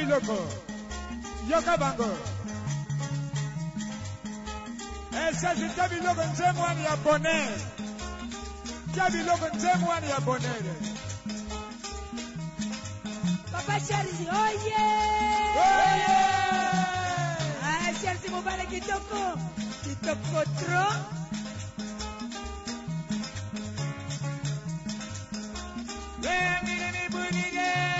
biloko. Yoka bango. Eh, Esasi tia biloko nzembo wani ya bonere tia biloko nzembo wani ya bonere papa shersi oye oye shersi mobale kitoko kitoko trop. Let me, let me,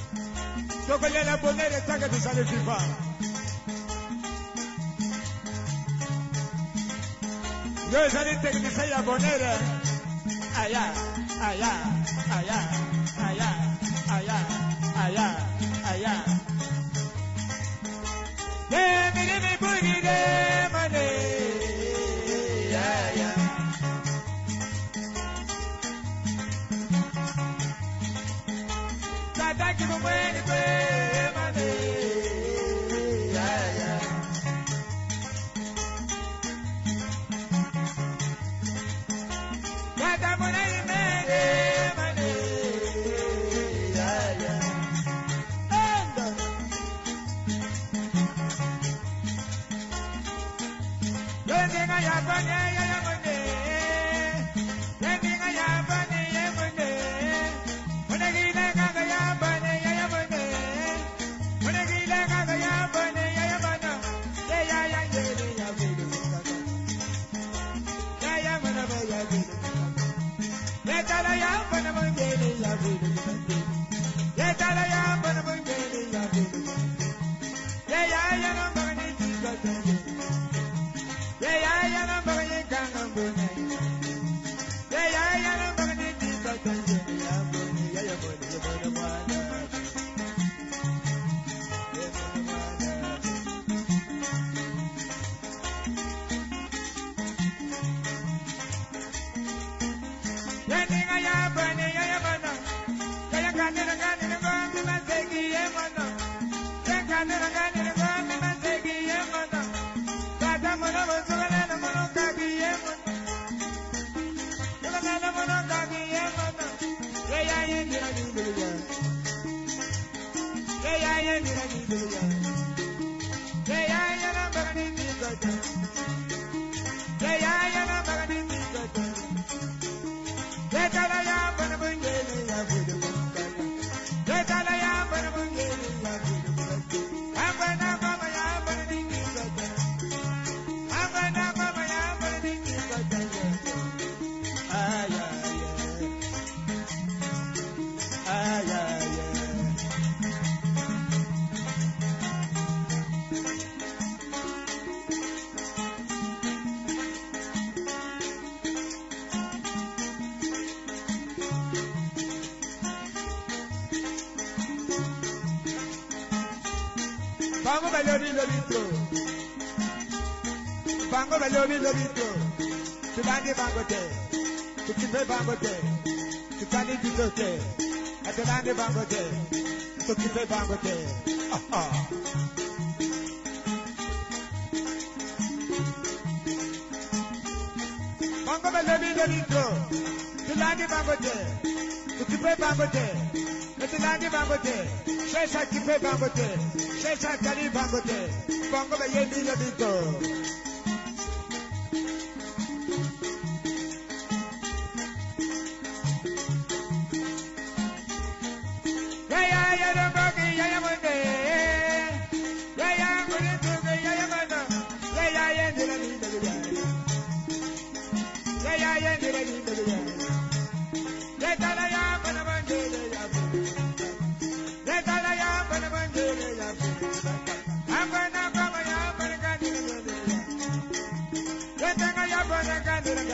Togliela Bonera e tagliati sale di fa. Io salite che ti sei a Bonera. Eh. Allá, allá. I give away the grace. Yeah. Bango Melody Lobito. Bango Melody Lobito. Tubani Bangote. Tukipe Bangote. Tukani Ditote. Atubani Bangote. Tukipe Bangote. Ah ah. Bango Melody Lobito. Tubani Bangote. Tukipe Bangote. Tubani Bangote. Shesha Kipe Bangote. Sheikh Kali Dangote, Bongo Baye Milo Bito.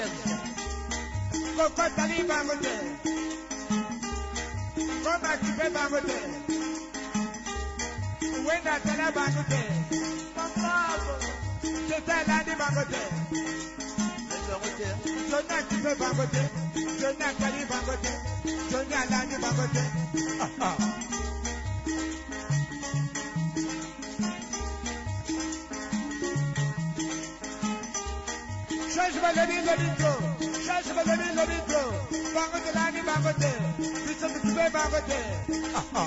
tẹ̀sẹ̀ kọ́kọ́ tali bango tẹ̀ kọ́ba tibẹ́ bango tẹ̀ the tẹ̀lẹ́ bango tẹ̀ tẹ̀sẹ̀ landi bango tẹ̀ jọ́nà tibẹ́ bango tẹ̀ jọ́nà tali bango tẹ̀ jọ́nà landi bango tẹ̀. Şansımaları lobito, şansımaları lobito. Bağıtı lani bağıtı, bizim bizim bağıtı. Ha ha.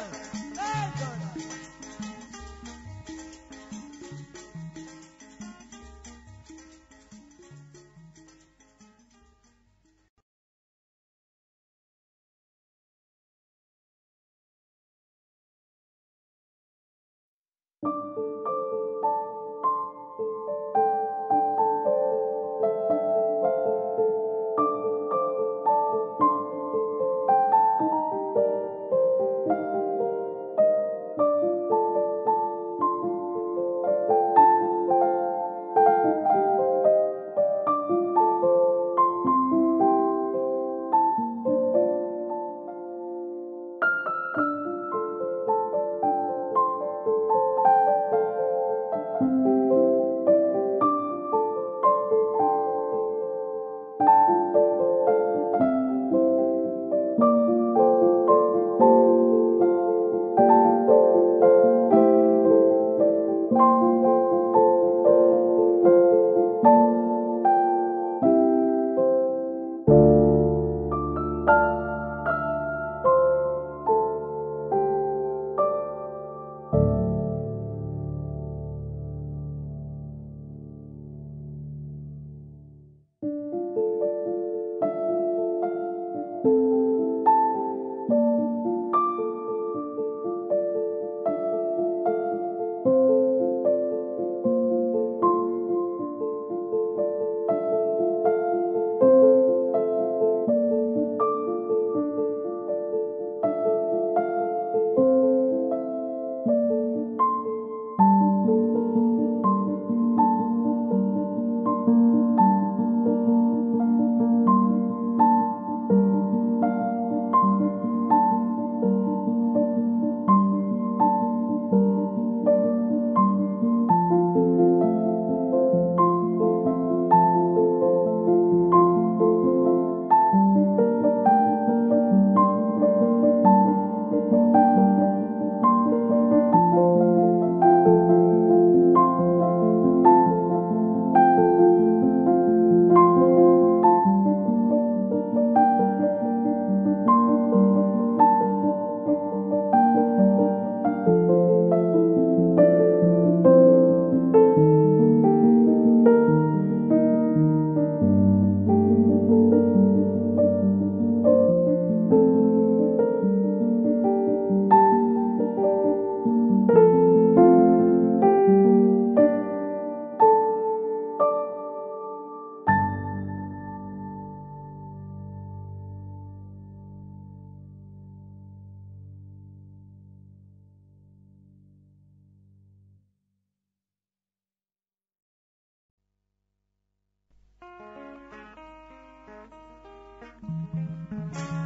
Música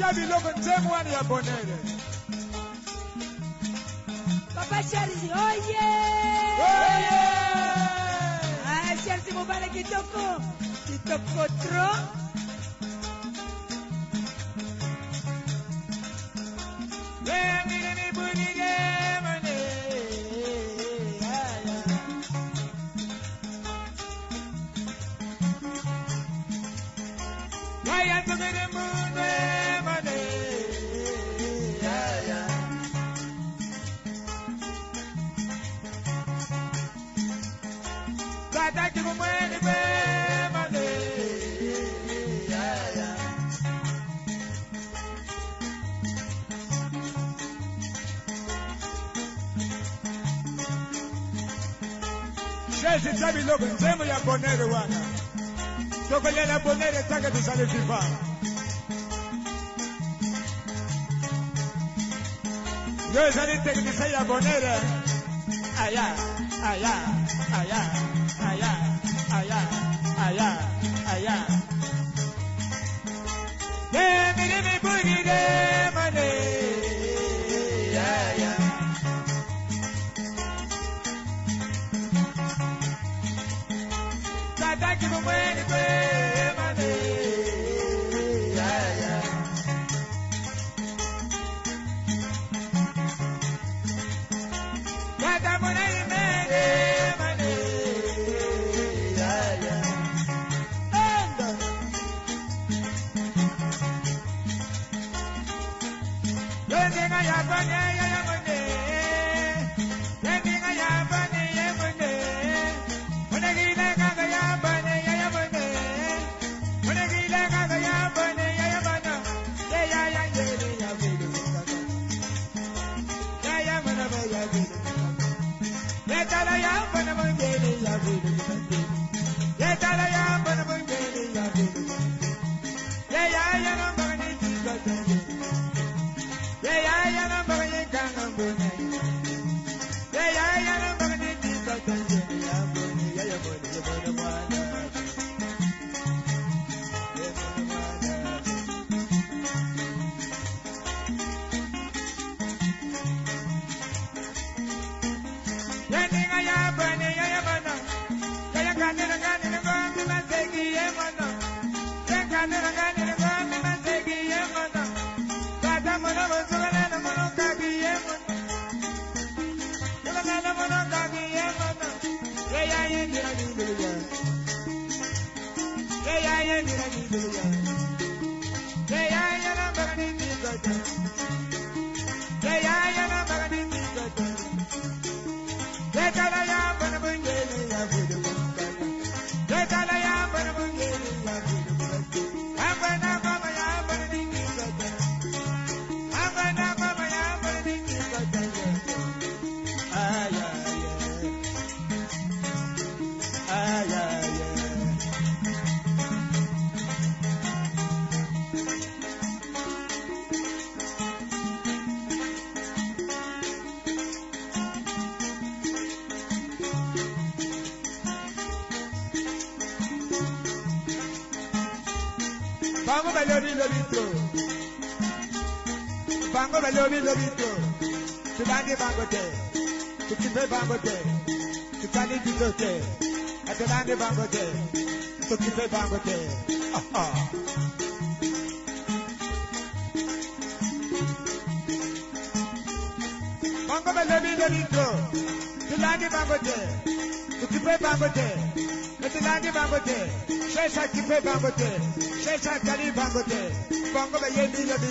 Tia biloko ntemu wana ya bonere. Papa Charles, oye! Oye! Ah, Charles mobala kitoko. Kitoko trop. I'm the Sisi tabiloko nzembo ya bonere wana tokolela bonere taka tusale vivana yo ya again. Música Bango melody lobito. Bango melody lobito. Tibani bango te. kipe bango te. Tibani dito te. Adelani bango te. Tikipe bango te. Ah ah. Bango melody lobito. Tibani bango te. kipe bango te. Adelani bango te. Shesha kipe bango te. Eléṣà kẹ́lí Dangote, Bọ́ngọ́ bẹ yé mi lóbi.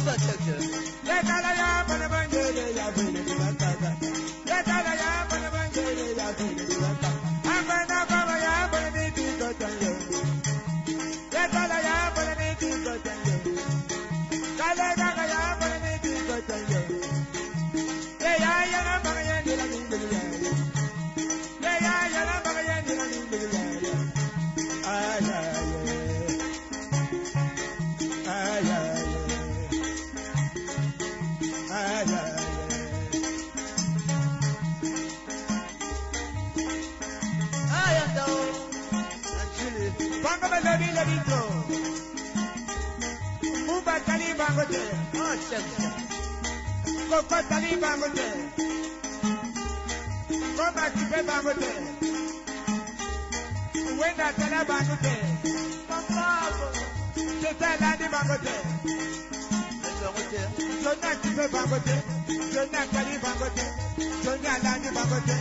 Musa Church. Aya lórí lórí jọ. Múba tali bangote, oh ṣẹ̀ṣẹ̀. Kókó tali bangote. Kọ́ba kipe bangote. wenda dàtẹ́lẹ̀ bangote. Jọ́tà ìlànà bangote. Jọ́tà ti fẹ́ bangote. Jọ́tà tali bangote. Jọ́tà ìlànà bangote.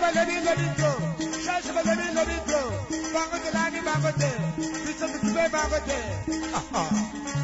Bango te. Ah ah. Change melodi lodito. Change melodi lodito. Bango te landi bango te.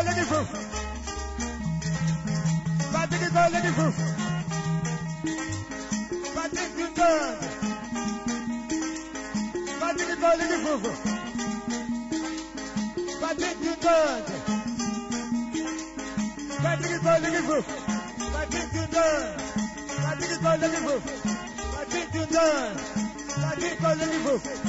Patrick Cole the proof. Patrick Cole the proof. Patrick Newton. Patrick Cole the proof. Patrick Newton. Patrick Cole the proof. Patrick Newton. Patrick Cole the proof. Patrick Newton. Patrick Cole the proof.